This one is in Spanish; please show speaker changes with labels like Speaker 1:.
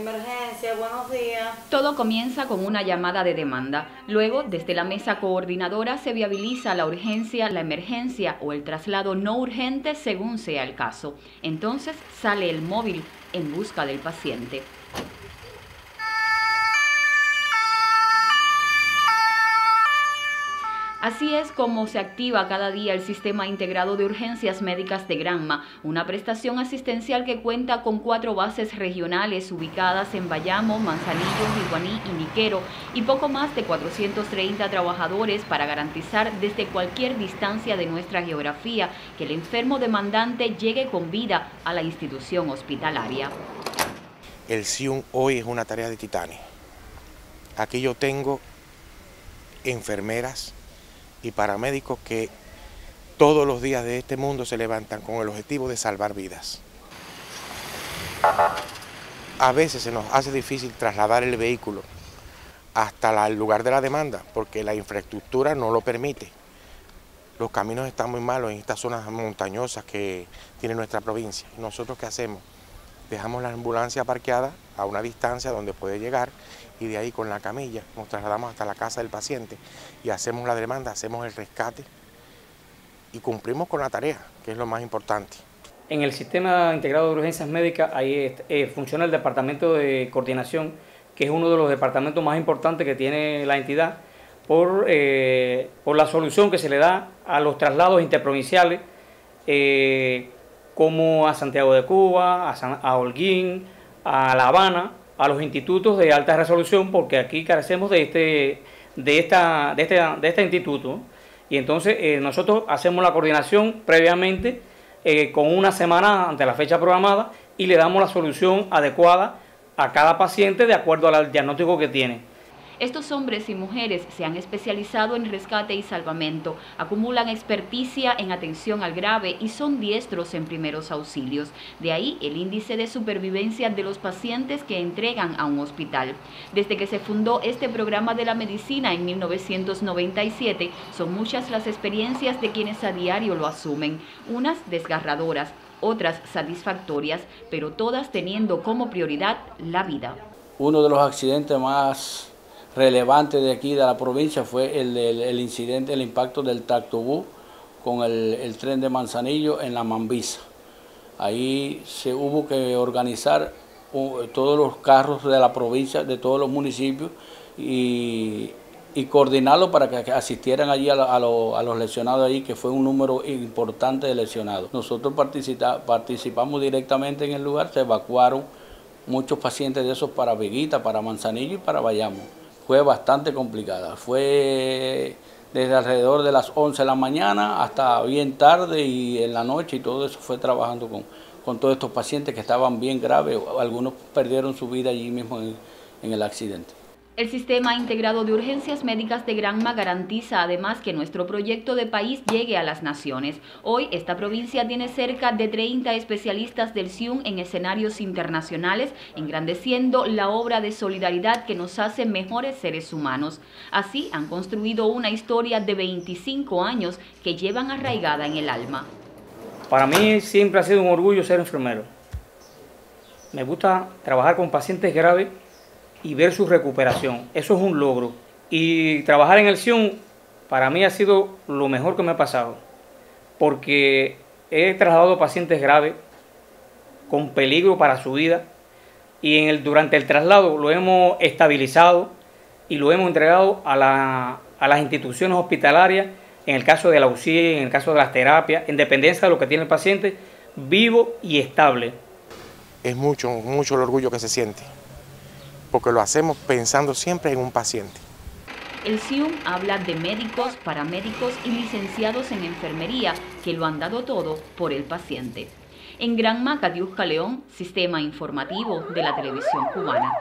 Speaker 1: Emergencia, buenos días.
Speaker 2: Todo comienza con una llamada de demanda. Luego, desde la mesa coordinadora se viabiliza la urgencia, la emergencia o el traslado no urgente según sea el caso. Entonces sale el móvil en busca del paciente. Así es como se activa cada día el Sistema Integrado de Urgencias Médicas de Granma, una prestación asistencial que cuenta con cuatro bases regionales ubicadas en Bayamo, Manzanillo, Iguaní y Niquero y poco más de 430 trabajadores para garantizar desde cualquier distancia de nuestra geografía que el enfermo demandante llegue con vida a la institución hospitalaria.
Speaker 3: El SIUM hoy es una tarea de titanes. Aquí yo tengo enfermeras, y paramédicos que todos los días de este mundo se levantan con el objetivo de salvar vidas. A veces se nos hace difícil trasladar el vehículo hasta el lugar de la demanda porque la infraestructura no lo permite. Los caminos están muy malos en estas zonas montañosas que tiene nuestra provincia. ¿Nosotros qué hacemos? Dejamos la ambulancia parqueada a una distancia donde puede llegar y de ahí con la camilla nos trasladamos hasta la casa del paciente y hacemos la demanda, hacemos el rescate y cumplimos con la tarea, que es lo más importante.
Speaker 4: En el sistema integrado de urgencias médicas ahí eh, funciona el departamento de coordinación, que es uno de los departamentos más importantes que tiene la entidad por, eh, por la solución que se le da a los traslados interprovinciales. Eh, como a Santiago de Cuba, a, Holguín, a La Habana, a los institutos de alta resolución, porque aquí carecemos de este, de esta, de este, de este instituto. Y entonces eh, nosotros hacemos la coordinación previamente eh, con una semana ante la fecha programada y le damos la solución adecuada a cada paciente de acuerdo al diagnóstico que tiene.
Speaker 2: Estos hombres y mujeres se han especializado en rescate y salvamento, acumulan experticia en atención al grave y son diestros en primeros auxilios. De ahí el índice de supervivencia de los pacientes que entregan a un hospital. Desde que se fundó este programa de la medicina en 1997, son muchas las experiencias de quienes a diario lo asumen, unas desgarradoras, otras satisfactorias, pero todas teniendo como prioridad la vida.
Speaker 5: Uno de los accidentes más relevante de aquí, de la provincia, fue el, el, incidente, el impacto del tractobús con el, tren de Manzanillo en la Mambisa. Ahí se hubo que organizar todos los carros de la provincia, de todos los municipios, y, y coordinarlo para que asistieran allí a, a, los lesionados ahí, que fue un número importante de lesionados. Nosotros participamos directamente en el lugar, se evacuaron muchos pacientes de esos para Veguita, para Manzanillo y para Bayamo fue bastante complicada. Fue desde alrededor de las 11 de la mañana hasta bien tarde y en la noche y todo eso fue trabajando con, con todos estos pacientes que estaban bien graves. Algunos perdieron su vida allí mismo en el accidente.
Speaker 2: El Sistema Integrado de Urgencias Médicas de Granma garantiza además que nuestro proyecto de país llegue a las naciones. Hoy esta provincia tiene cerca de 30 especialistas del CIUN en escenarios internacionales, engrandeciendo la obra de solidaridad que nos hace mejores seres humanos. Así han construido una historia de 25 años que llevan arraigada en el alma.
Speaker 4: Para mí siempre ha sido un orgullo ser enfermero. Me gusta trabajar con pacientes graves y ver su recuperación. Eso es un logro. Y trabajar en el SION para mí ha sido lo mejor que me ha pasado, porque he trasladado pacientes graves con peligro para su vida y en el, durante el traslado lo hemos estabilizado y lo hemos entregado a, la, a las instituciones hospitalarias, en el caso de la UCI, en el caso de las terapias, en dependencia de lo que tiene el paciente, vivo y estable.
Speaker 3: Es mucho, mucho el orgullo que se siente porque lo hacemos pensando siempre en un paciente.
Speaker 2: El CIUM habla de médicos, paramédicos y licenciados en enfermería que lo han dado todo por el paciente. En Gran Macadiusca León, Sistema Informativo de la Televisión Cubana.